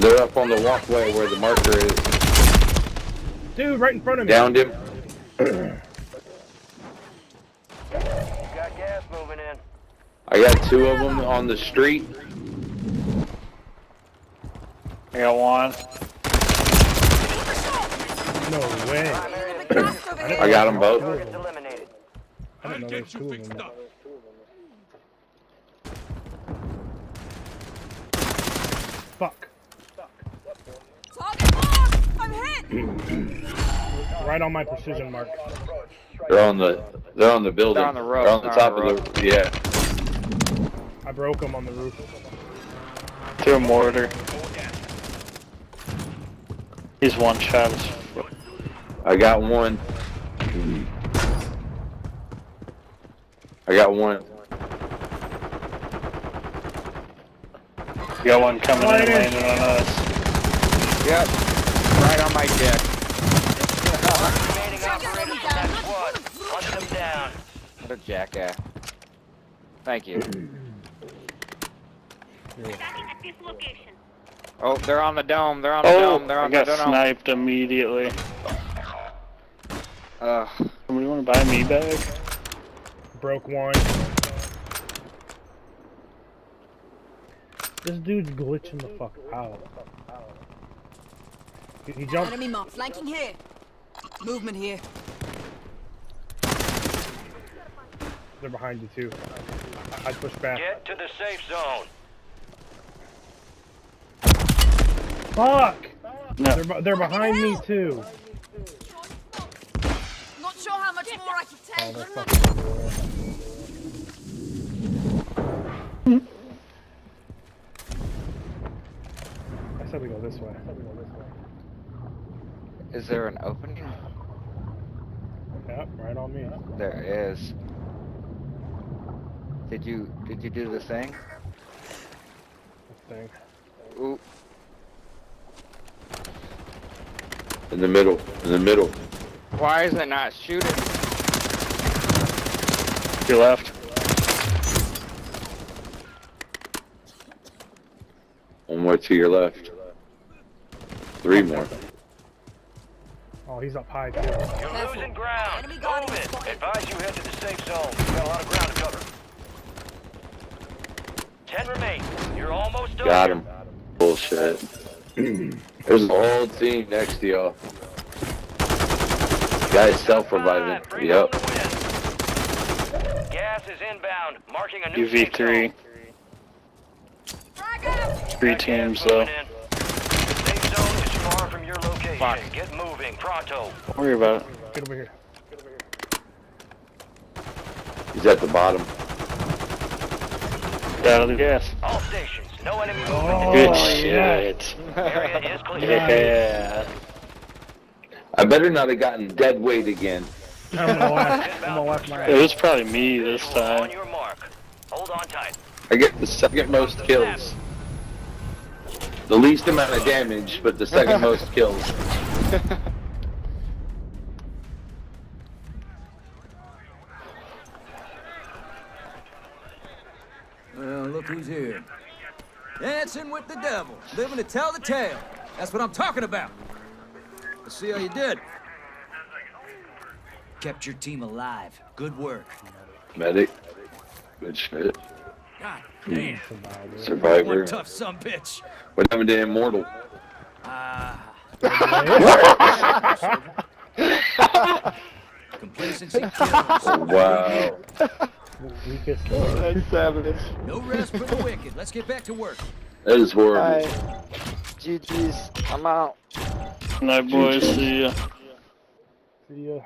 They're up on the walkway where the marker is. Dude, right in front of me. Downed him. Got gas moving in. I got two of them on the street. I got one. No way. I got them both. I didn't know there was two of them. Fuck. Right on my precision mark. They're on the they're on the building. They're on the roof, They're on the they're top on the of the yeah. I broke them on the roof. Through a mortar. He's one shot. I got one. I got one. You got one coming in in. landing on us. Yep. Right on my dick. Remaining operators in that squad. Them down. What a jackass. Thank you. Oh, they're on the dome. They're on the Oh, dome. They're I on the got sniped immediately. Ugh. Somebody want to buy me bag? Broke one. This dude's glitching the fuck out. He, he jumped. Enemy mark flanking here. Movement here. They're behind you too. I, I pushed back. Get to the safe zone. Fuck! No. They're, they're behind me too. Not sure how much more I can Oh, take. they're fucking everywhere. I said we go this way. I said we go this way. Is there an opening? Yep, right on me. There is. Did you did you do the thing? This thing. Ooh. In the middle. In the middle. Why is it not shooting? You left. One more to your left. Three more. Oh, he's up high too. You're losing ground. Enemy Move guarding it. Advise you head to the safe zone. You've got a lot of ground to cover. Ten remain. You're almost done. Got him. Bullshit. There's a whole team next to y'all. Guy's self-reviving. Five, Yep. home the win. Gas is inbound. Marking a new UV3. zone. Frag out! Three teams though. in. The safe zone is far from your location. Fuck. Get moving, pronto. Don't worry about it. Get over here. He's at the bottom. Get out of the gas. All stations, no enemy movement. Oh, Good yeah. shit. Area is clear. Yeah. I better not have gotten dead weight again. I'm gonna laugh. I'm gonna laugh my It was probably me this Visual On time. your mark. Hold on tight. I get the second most kills. The least amount of damage, but the second most kills. Well, look who's here. Dancing with the devil, living to tell the tale. That's what I'm talking about. Let's see how you did. Kept your team alive. Good work. Medic. Good shit. God damn. Survivor. One tough son bitch. What happened to Immortal? Ah. Complacency kills. Wow. Weakest. Savage. No rest for the wicked. Let's get back to work. That is horrible. Alright. GG's. I'm out. Night boys, see ya. See ya.